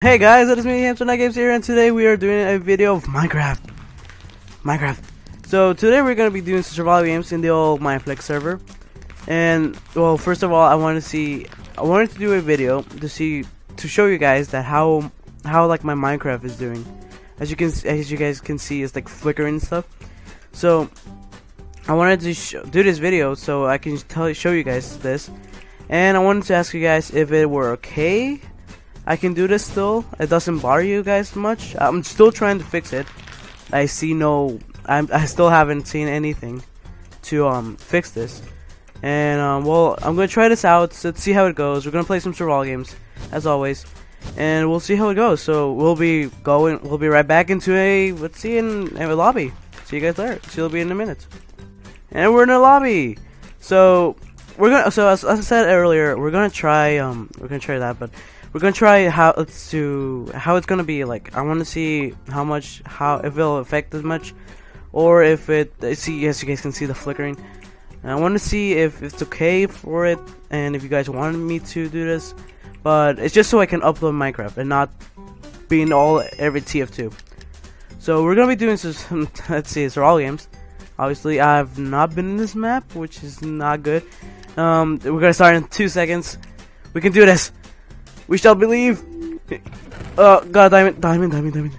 Hey guys, it is me, HamsterKnight Games here, and today we are doing a video of Minecraft. Minecraft. So today we're gonna be doing some survival games in the old Mineplex server. And well, first of all, I want to see, I wanted to do a video to see, to show you guys that how, how like my Minecraft is doing. As you can, as you guys can see, it's like flickering and stuff. So I wanted to do this video so I can tell, show you guys this. And I wanted to ask you guys if it were okay I can do this still. It doesn't bother you guys much. I'm still trying to fix it. I see no. I'm, I still haven't seen anything to um fix this. And um, well, I'm gonna try this out. Let's see how it goes. We're gonna play some survival games as always, and we'll see how it goes. So we'll be going. We'll be right back into a. Let's see in, in a lobby. See you guys. See you'll be in a minute. And we're in a lobby. So we're gonna. So as, as I said earlier, we're gonna try. Um, we're gonna try that, but we're gonna try how it's to how it's gonna be like. I want to see how much how if it'll affect as much, or if it see yes you guys can see the flickering. And I want to see if it's okay for it and if you guys wanted me to do this, but it's just so I can upload Minecraft and not being all every TF2. So we're gonna be doing some let's see, it's all games. Obviously, I've not been in this map, which is not good. Um, we're gonna start in two seconds. We can do this. We shall believe. Oh god, diamond, diamond, diamond, diamond.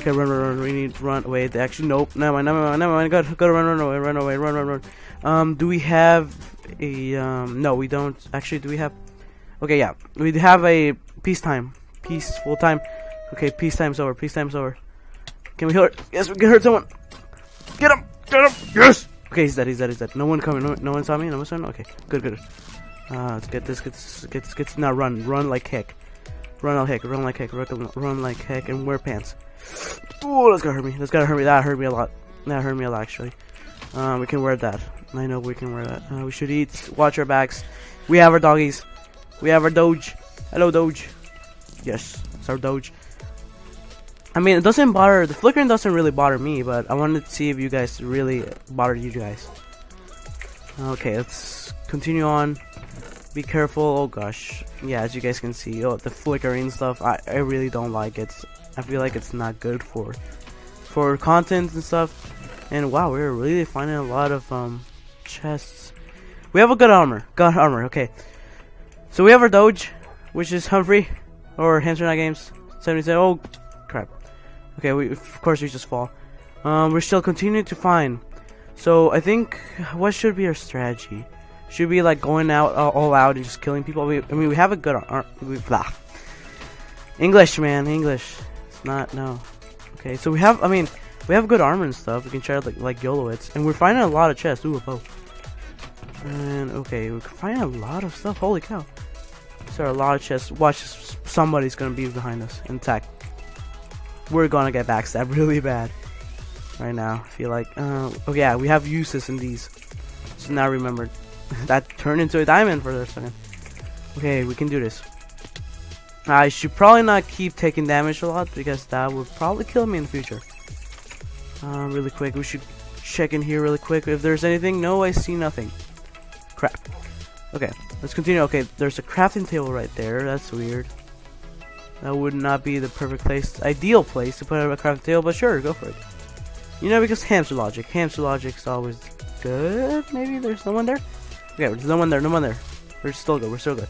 Okay, run, run, run. We need to run. Wait, actually, nope. Never mind, never mind, never mind. Gotta, gotta run, run away, run away, run, run, run. Um, do we have a um? No, we don't. Actually, do we have? Okay, yeah, we have a peacetime, peaceful time. Okay, peacetime's over. Peacetime's over. Can we hurt? Yes, we can hurt someone. Get him! Get him! Yes. Okay, he's dead. He's dead. He's dead. No one coming. No, no one saw me. No one saw me. Okay, good, good. Uh, let's get this, get this, get this, get this. Now run, run like heck. Run like heck, run like heck, run, like heck, and wear pants. Oh, that's gonna hurt me. That's gonna hurt me. That hurt me a lot. That hurt me a lot, actually. Um, we can wear that. I know we can wear that. Uh, we should eat. Watch our backs. We have our doggies. We have our Doge. Hello, Doge. Yes, it's our Doge. I mean, it doesn't bother. The flickering doesn't really bother me, but I wanted to see if you guys really bother you guys. Okay, let's continue on be careful oh gosh. Yeah as you guys can see oh the flickering stuff I, I really don't like it. I feel like it's not good for for content and stuff. And wow we're really finding a lot of um chests. We have a good armor good armor okay. So we have our doge which is Humphrey or HamsterKnight Games 77 oh crap. Okay we of course we just fall. Um we're still continuing to find. So I think what should be our strategy should be like going out uh, all out and just killing people. We, I mean, we have a good ar we, blah. English, man, English. It's not no. Okay, so we have. I mean, we have good armor and stuff. We can try like like Yolowitz, and we're finding a lot of chests. Ooh, bow. And okay, we can find a lot of stuff. Holy cow! There are a lot of chests. Watch, somebody's gonna be behind us and attack. We're gonna get backstabbed really bad right now. I feel like. Uh, oh yeah, we have uses in these. So now remember that turned into a diamond for a second. Okay, we can do this. I should probably not keep taking damage a lot because that would probably kill me in the future. Uh, really quick, we should check in here really quick. If there's anything, no, I see nothing. Crap. Okay, let's continue. Okay, there's a crafting table right there. That's weird. That would not be the perfect place, ideal place to put a crafting table, but sure, go for it. You know, because hamster logic. Hamster logic is always good. Maybe there's someone there. Okay, there's no one there, no one there. We're still good, we're still good.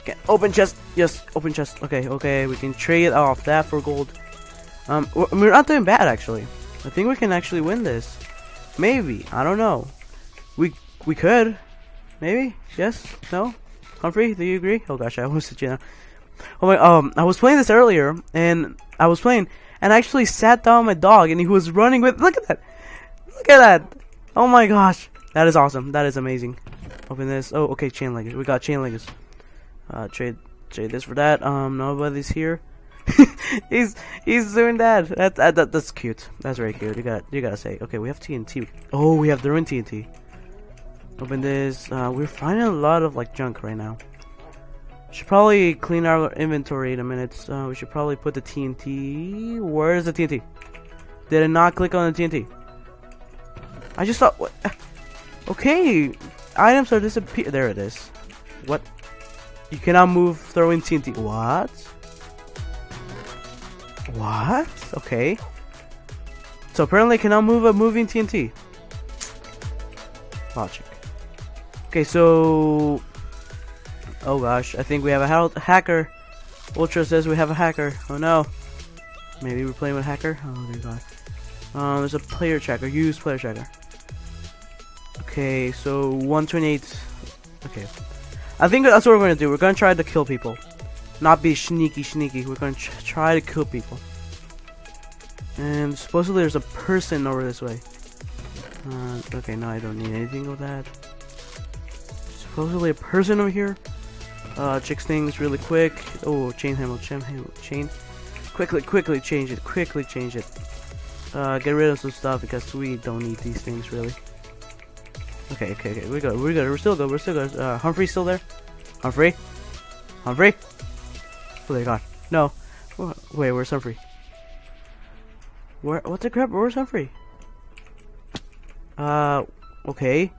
Okay, open chest. Yes, open chest. Okay, okay, we can trade off that for gold. Um, we're not doing bad, actually. I think we can actually win this. Maybe. I don't know. We we could. Maybe? Yes? No? Humphrey, do you agree? Oh gosh, I almost said you know. Oh my, um, I was playing this earlier, and I was playing, and I actually sat down my dog, and he was running with, look at that! Look at that! Oh my gosh! That is awesome. That is amazing. Open this. Oh, okay, chain leggers. We got chain leggers. Uh, trade trade this for that. Um, nobody's here. he's he's doing that. That, that. that that's cute. That's very cute. You got you gotta say. Okay, we have TNT. Oh, we have the ruin TNT. Open this. Uh, we're finding a lot of like junk right now. Should probably clean our inventory in a minute. Uh, we should probably put the TNT. Where is the TNT? Did I not click on the TNT? I just thought. What? Okay, items are disappear. There it is. What? You cannot move throwing TNT. What? What? Okay. So apparently I cannot move a moving TNT. Logic. Okay, so... Oh gosh, I think we have a hacker. Ultra says we have a hacker. Oh no. Maybe we're playing with hacker? Oh dear god. Um, there's a player tracker. Use player tracker. Okay, so 128. Okay. I think that's what we're gonna do. We're gonna try to kill people. Not be sneaky sneaky. We're gonna tr try to kill people. And supposedly there's a person over this way. Uh, okay, no, I don't need anything of that. Supposedly a person over here. Uh, chicks things really quick. Oh, chain handle, chain handle, chain. Quickly, quickly change it. Quickly change it. Uh, get rid of some stuff because we don't need these things really. Okay, okay, okay. We good. We're good. We're still good. We're still good. Uh, Humphrey's still there. Humphrey. Humphrey. Oh, they gone. No. Wait, where's Humphrey? Where? What the crap? Where's Humphrey? Uh, okay.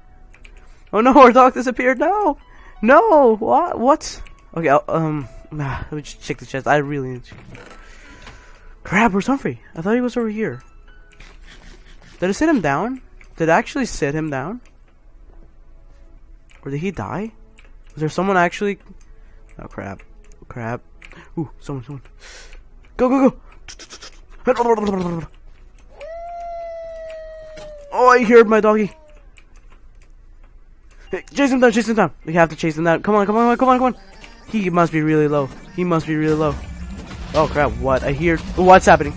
Oh no, our dog disappeared. No, no. What? What? Okay. I'll, um. Nah, let me just check the chest. I really need to. Crap, where's Humphrey? I thought he was over here. Did it sit him down? Did I actually sit him down? Or did he die? Was there someone actually? Oh crap! Crap! Ooh, someone, someone! Go, go, go! Oh, I heard my doggy. Hey, chase him down, chase him down. We have to chase him down. Come on, come on, come on, come on. He must be really low. He must be really low. Oh crap, what? I hear. What's happening?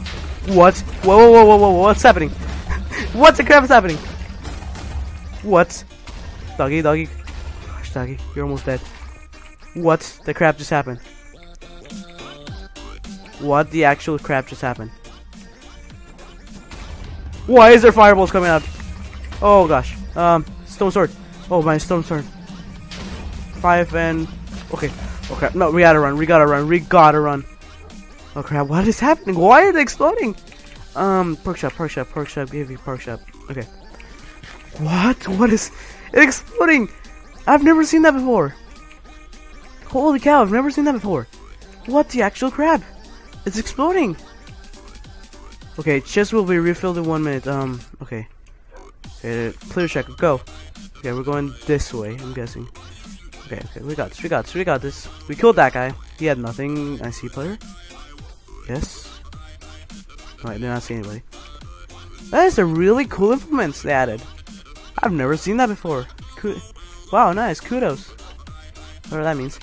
What? Whoa, whoa, whoa, whoa, whoa, what's happening? what the crap is happening? What? Doggy, doggy. You're almost dead. What the crap just happened? What the actual crap just happened? Why is there fireballs coming out? Oh gosh. Um, stone sword. Oh my stone sword. Five and okay. Okay. No, we gotta run. We gotta run. We gotta run. Oh crap! What is happening? Why are they exploding? Um, perk shop, perk shop, perk shop. Give me pork shop. Okay. What? What is it exploding? I've never seen that before. Holy cow! I've never seen that before. What the actual crap? It's exploding. Okay, chest will be refilled in one minute. Um, okay. Okay, clear check, go. Okay, we're going this way, I'm guessing. Okay, okay, we got this, we got this, we got this. We killed that guy. He had nothing. I see player. Yes. I did not see anybody. That is a really cool implements they added. I've never seen that before. Wow, nice. Kudos. Whatever that means.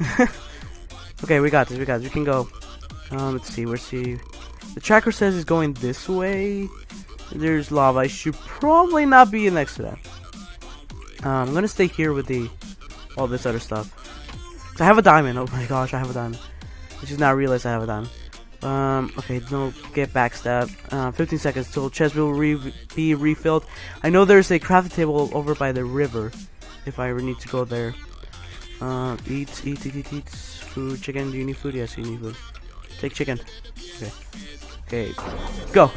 okay, we got this, we got this. We can go. Um, let's see, let's see. The tracker says it's going this way. There's lava. I should probably not be next to that. Um, I'm gonna stay here with the all this other stuff. I have a diamond. Oh my gosh, I have a diamond. I just now realized I have a diamond. Um, okay, don't get backstab. Uh, 15 seconds till chest will re be refilled. I know there's a crafting table over by the river. If I ever need to go there. Um, eat, eat, eat, eat, eat. Food, chicken. Do you need food? Yes, you need food. Take chicken. Okay. Okay, go.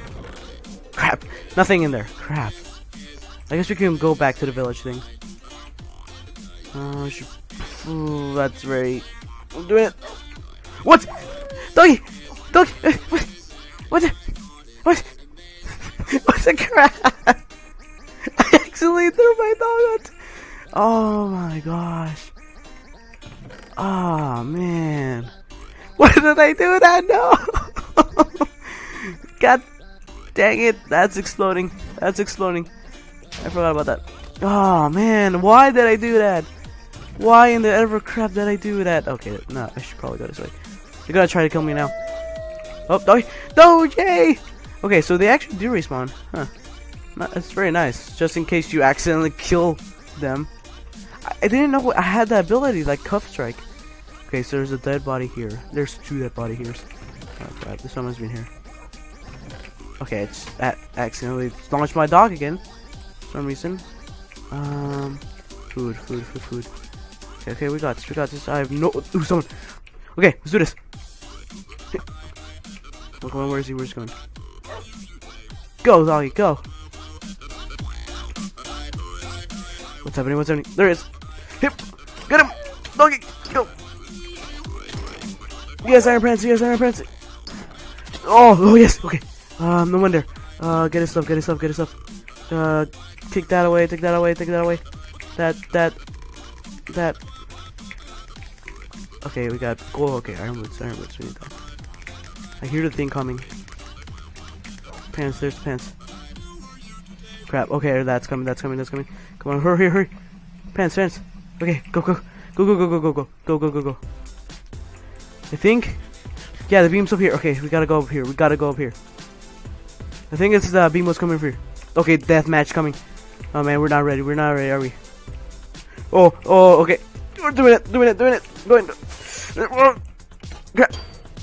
Crap, nothing in there. Crap. I guess we can go back to the village thing. Uh, should, ooh, that's very. I'm doing it. What? Doggy! Doggy! What? What? What? What the crap? Oh my gosh. Oh man. Why did I do that? No! God dang it, that's exploding. That's exploding. I forgot about that. Oh man, why did I do that? Why in the ever crap did I do that? Okay, no, I should probably go this way. They're gonna try to kill me now. Oh, no, no, yay! Okay, so they actually do respawn. Huh. That's very nice. Just in case you accidentally kill them. I, didn't know I had that ability, like Cuff Strike. Okay, so there's a dead body here. There's two dead body here. Oh crap, has been here. Okay, it's at accidentally launched my dog again. For some reason. Um, food, food, food, food. Okay, okay, we got this, we got this. I have no. Ooh, someone. Okay, let's do this. Look, where is he? Where's he going? Go, doggy, go. What's happening? What's happening? There is. Hip. Get him. Doggy, go. Yes, Iron Prancy. Yes, Iron Prancy. Oh, oh yes. Okay. Um, no wonder. Uh, get his stuff. Get his stuff. Get his stuff. Uh, take that away. Take that away. Take that away. That. That. That. Okay, we got. Oh, okay. Iron boots. Iron boots. We need that. I hear the thing coming. Pants. There's pants. Crap. Okay, that's coming. That's coming. That's coming. Come on, hurry, hurry, hurry. Pants, pants. Okay, go, go. Go, go, go, go, go, go. Go, go, go, go. I think... Yeah, the beam's up here. Okay, we gotta go up here. We gotta go up here. I think it's the beam was coming for here. Okay, deathmatch coming. Oh man, we're not ready. We're not ready, are we? Oh, oh, okay. We're doing it, doing it, doing it. Going. Grab.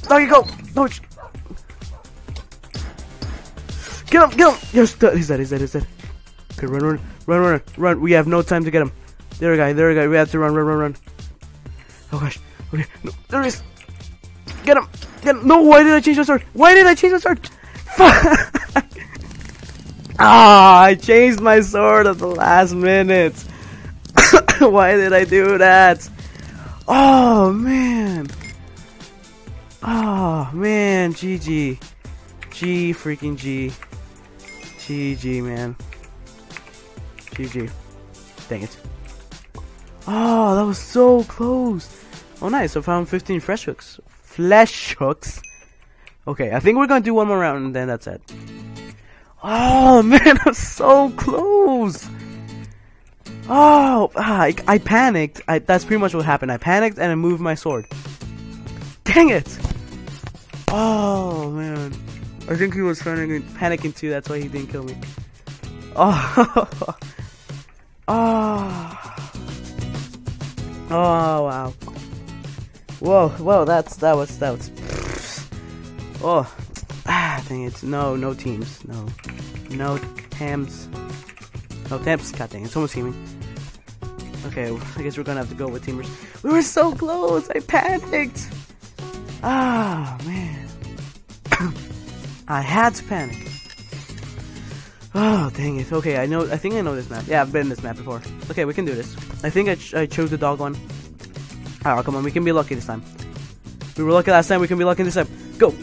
There you go. No. Get him, get him. Yes, he's dead, he's dead, he's dead. Okay, run, run run, run, run. We have no time to get him. There, guy, there, guy. We have to run, run, run, run. Oh gosh. Okay, no, there he is. Get him. Get him. No, why did I change my sword? Why did I change my sword? Fuck. Ah, I changed my sword at the last minute. Why did I do that? Oh, man. Oh, man. GG. G freaking G. GG, man. GG. Dang it. Oh, that was so close. Oh, nice. I found 15 fresh hooks. Flesh hooks. Okay, I think we're gonna do one more round and then that's it. Oh man, I'm so close. Oh, ah, I, I panicked. I, that's pretty much what happened. I panicked and I moved my sword. Dang it! Oh man, I think he was panicking, panicking too. That's why he didn't kill me. Oh, oh, oh wow. Whoa, whoa, that's that was that was. Oh, ah, dang it! No, no teams, no. No Tams. No Tams. God dang, it's almost teaming. Okay, I guess we're gonna have to go with teamers. We were so close. I panicked. Ah oh, man, I had to panic. Oh, dang it. Okay, I know. I think I know this map. Yeah, I've been in this map before. Okay, we can do this. I think I, ch I chose the dog one. Alright, come on. We can be lucky this time. We were lucky last time. We can be lucky this time. Go.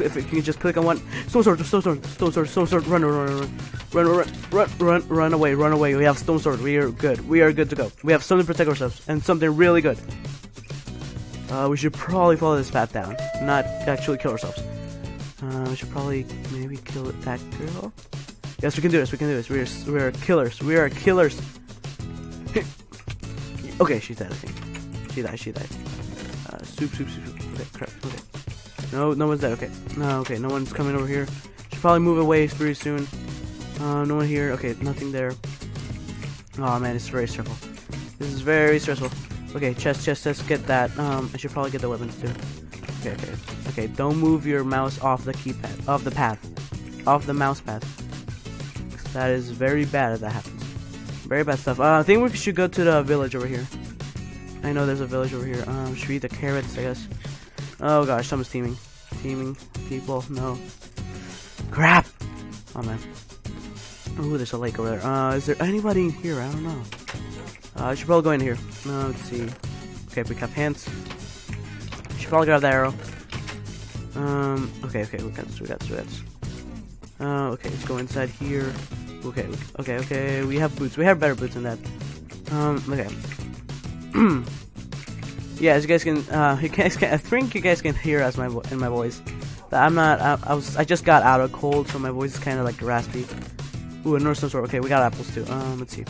If you can just click on one. Stone sword, stone sword, stone sword, stone sword. Run, run, run, run. Run, run, run, run, run away, run away. We have stone sword. We are good. We are good to go. We have something to protect ourselves and something really good. Uh, we should probably follow this path down, not actually kill ourselves. Uh, we should probably maybe kill that girl. Yes, we can do this. We can do this. We are we are killers. We are killers. okay, she's dead. I think she died. She died. Uh, soup, soup, soup, soup. Okay, crap. Okay. No, no one's dead. Okay. No, okay. No one's coming over here. Should probably move away pretty soon. Uh, no one here. Okay, nothing there. Oh man, it's very stressful. This is very stressful. Okay, chest, chest, chest. Get that. Um, I should probably get the weapons too. Okay, okay, okay. Don't move your mouse off the keypad, off the path, off the mouse path. That is very bad if that happens. Very bad stuff. Uh, I think we should go to the village over here. I know there's a village over here. Um, should we eat the carrots? I guess. Oh gosh, someone's teaming. Teaming people, no. Crap! Oh man. Ooh, there's a lake over there. Uh, is there anybody in here? I don't know. Uh, I should probably go in here. Uh, let's see. Okay, we got pants. Should probably grab the arrow. Um, okay, okay, we got this, we got this, we got this. Uh, okay, let's go inside here. Okay, okay, okay, we have boots. We have better boots than that. Um, okay. yeah, as you guys can, uh, you guys can, I think you guys can hear as my in my voice. I'm not, I, I, was, I just got out of cold, so my voice is kind of like raspy. Ooh, a North Sword. Okay, we got apples too. Um, let's see.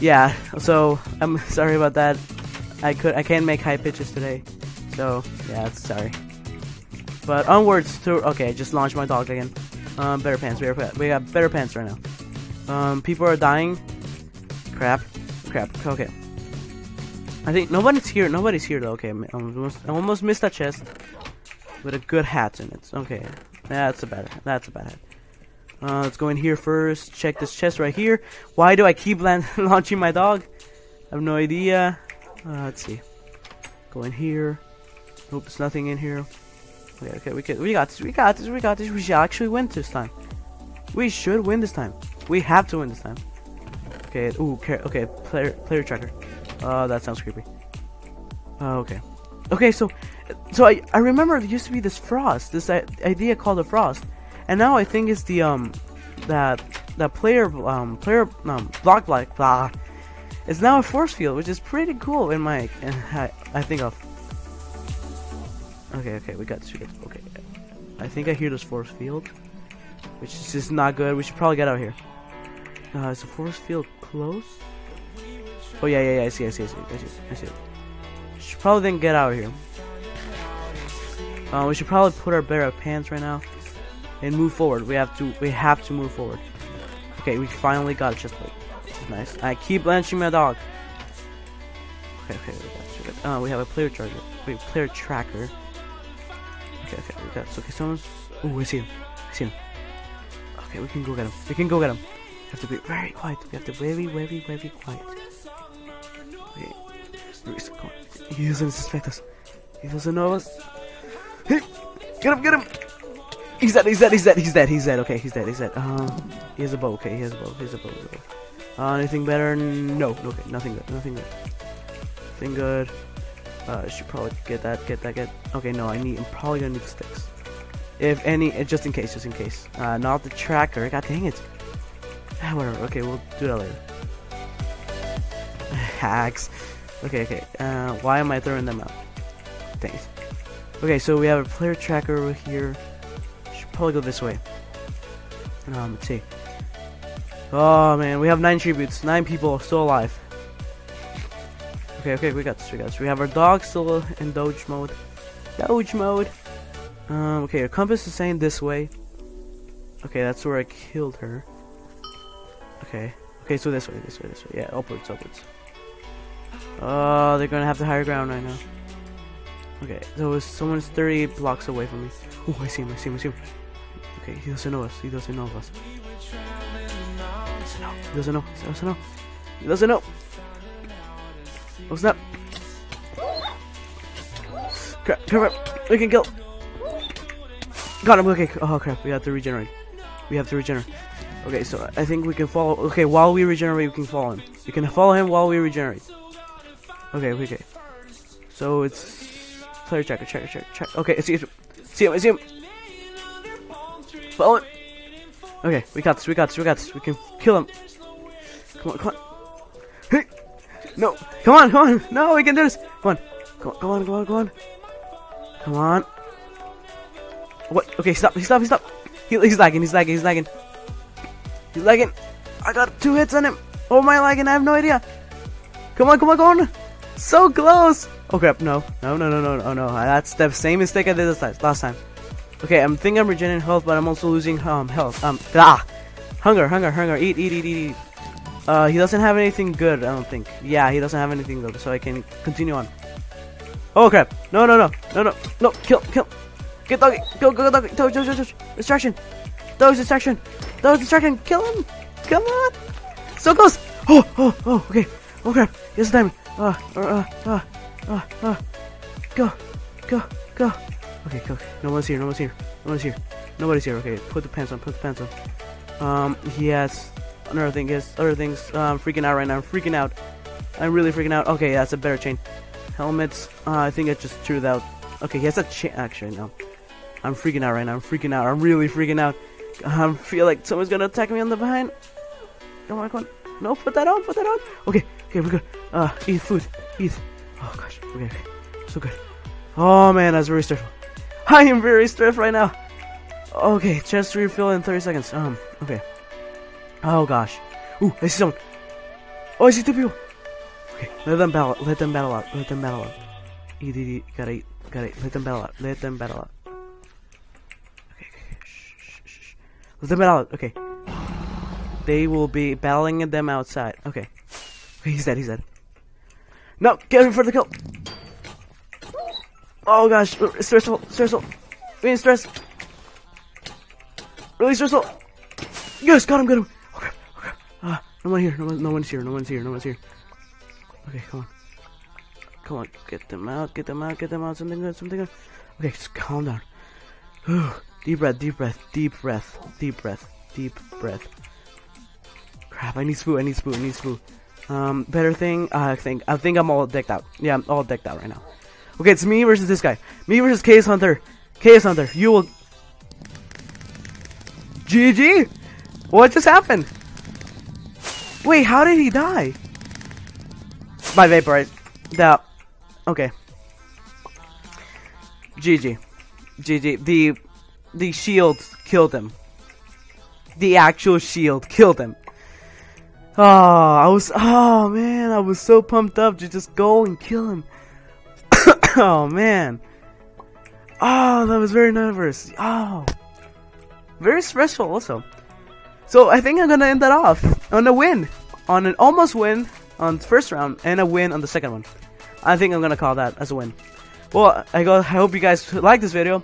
Yeah, so I'm sorry about that. I could, I can't make high pitches today, so yeah, sorry. But onwards to, okay, just launched my dog again. Um, better pants. We are, we got better pants right now. Um, people are dying. Crap, crap. Okay. I think nobody's here. Nobody's here though. Okay, I almost, I almost missed that chest with a good hat in it. Okay, that's a bad. That's a bad hat. Uh, let's go in here first. Check this chest right here. Why do I keep launching my dog? I have no idea. Uh, let's see. Go in here. Nope, there's nothing in here. Okay, okay, we can, we got this. We got this. We got this. We should actually win this time. We should win this time. We have to win this time. Okay. Ooh. Okay. Player player tracker. Uh, that sounds creepy. Uh, okay. Okay, so so I I remember there used to be this frost, this idea called the frost, and now I think it's the um that that player um player um block block blah. It's now a force field, which is pretty cool in my I, I think of. Okay, okay, we got two. Okay, I think I hear this force field, which is just not good. We should probably get out here. Uh, is the force field close? Oh yeah, yeah, yeah. I see, I see, I see, I see, I see. Should probably then get out of here. Uh, we should probably put our bear pants right now and move forward. We have to, we have to move forward. Okay, we finally got a chest plate, which is nice. I keep blanching my dog. Okay, okay, we got, uh, we have a player charger, wait, player tracker. Okay, okay, someone's. Oh, I see him. I see him. Okay, we can go get him. We can go get him. We have to be very quiet. We have to be very, very, very quiet. Okay. He doesn't suspect us. He doesn't know us. Hey, get him, get him. He's dead, he's dead, he's dead, he's dead, he's dead. Okay, he's dead, he's dead. Um, he has a bow. Okay, he has a bow. He has a bow. He has a bow. Uh, anything better? No. Okay, nothing good. Nothing good. Nothing good. Uh, should probably get that, get that, get. Okay, no, I need. I'm probably gonna need sticks. If any, uh, just in case, just in case. Uh, not the tracker. God dang it. Ah, whatever. Okay, we'll do that later. Hacks. Okay, okay. Uh, why am I throwing them out? Thanks. Okay, so we have a player tracker over here. Should probably go this way. Um, let's see. Oh man, we have nine tributes, nine people still alive. Okay, okay, we got this, we got this. We have our dog still in Doge mode. Doge mode. Um, okay, our compass is saying this way. Okay, that's where I killed her. Okay. Okay, so this way, this way, this way. Yeah, upwards, upwards. Oh, they're gonna have the higher ground right now. Okay, so someone's 30 blocks away from me. Oh, I see him, I see him, I see him. Okay, he doesn't know us. He doesn't know us. He doesn't know. He doesn't know. He doesn't know. Oh snap! Crap! Crap! We can kill. Got him. Okay. Oh crap! We have to regenerate. We have to regenerate. Okay, so I think we can follow. Okay, while we regenerate, we can follow him. We can follow him while we regenerate. Okay. Okay. So it's player checker, checker, checker, check. Okay, I see him. See him. I see him. Follow him. Okay, we got this. We got this. We got this. We can kill him. Come on, come on. Hey. No! Come on, come on! No, we can do this! Come on. Come on, come on, come on, come on. What? Okay, stop, stop, stop. He, he's lagging, he's lagging, he's lagging. He's lagging. I got two hits on him. Oh, my lagging? I have no idea. Come on, come on, come on. So close. Crap, no. No, no, no, no, no, no. That's the same mistake I did this last time. Okay, I'm thinking I'm regenerating health, but I'm also losing um health. Um, ah! Hunger, hunger, hunger. Eat, eat, eat, eat, eat. Uh, he doesn't have anything good, I don't think. Yeah, he doesn't have anything good, so I can continue on. Oh crap! No, no, no, no, no, no! Kill, kill! Get doggy! Go, go, go, doggy! Dodge, dodge, dodge! Distraction! Dodge, distraction! Dodge, distraction! Kill him! Come on! So close! Oh, oh, oh! Okay. Oh crap! The diamond. Ah, uh, uh, uh, uh, Go, go, go! Okay, go. No one's here. No one's here. No one's here. Nobody's here. Okay, put the pants on. Put the pants on. Um, he has another thing is other things. Uh, I'm freaking out right now. I'm freaking out. I'm really freaking out. Okay, that's a better chain. Helmets. Uh, I think I just threw that. Okay, he has a chain. Actually, no. I'm freaking out right now. I'm freaking out. I'm really freaking out. I feel like someone's gonna attack me on the behind. Come on, come on. No, put that on. Put that on. Okay, okay, we're good. Uh, eat food. Eat. Oh gosh. Okay, okay. So good. Oh man, that's very stressful. I am very stressed right now. Okay, chest refill in 30 seconds. Um, okay. Oh gosh. Ooh, I see someone. Oh, I see two people. Okay, let them battle. Let them battle. Let them battle out. Eat. Gotta. Gotta. Let them battle. Let them battle. Okay. Let them battle out. Okay. They will be battling them outside. Okay. Okay, he's dead. He's dead. No, get him for the kill. Oh gosh, stressful, stressful. Being stressed. Really stressful. Yes, got him, got him. No one here. No one. No one's here. No one's here. No one's here. Okay, come on. Come on. Get them out. Get them out. Get them out. Something good. Something good. Okay, just calm down. deep breath. Deep breath. Deep breath. Deep breath. Deep breath. Crap! I need spoo. I need spoo. I need spoo. Um, better thing. Uh, I think. I think I'm all decked out. Yeah, I'm all decked out right now. Okay, it's me versus this guy. Me versus Chaos Hunter. Chaos Hunter, you will. GG. What just happened? Wait, how did he die? By Vaporite. That. Okay. GG. GG. The the shield killed him. The actual shield killed him. Oh, I was oh man, I was so pumped up to just go and kill him. oh man. Oh, that was very nervous. Oh. Very stressful also. So I think I'm gonna end that off on a win. On an almost win on the first round and a win on the second one. I think I'm gonna call that as a win. Well, I go. I hope you guys like this video.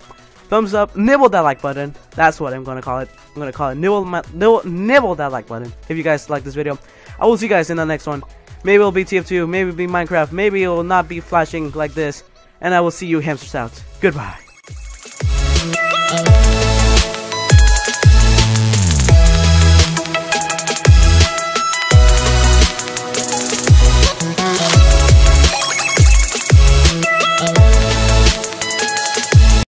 Thumbs up, nibble that like button. That's what I'm gonna call it. I'm gonna call it nibble, my, nibble, nibble that like button. If you guys like this video, I will see you guys in the next one. Maybe it'll be TF2, maybe it'll be Minecraft, maybe it will not be flashing like this. And I will see you hamsters out. Goodbye.